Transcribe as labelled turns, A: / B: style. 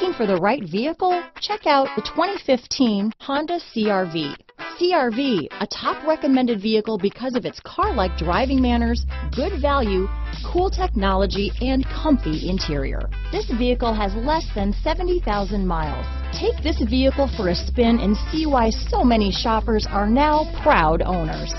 A: Looking for the right vehicle? Check out the 2015 Honda CRV. CRV, a top recommended vehicle because of its car-like driving manners, good value, cool technology, and comfy interior. This vehicle has less than 70,000 miles. Take this vehicle for a spin and see why so many shoppers are now proud owners.